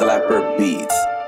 Slapper Beats.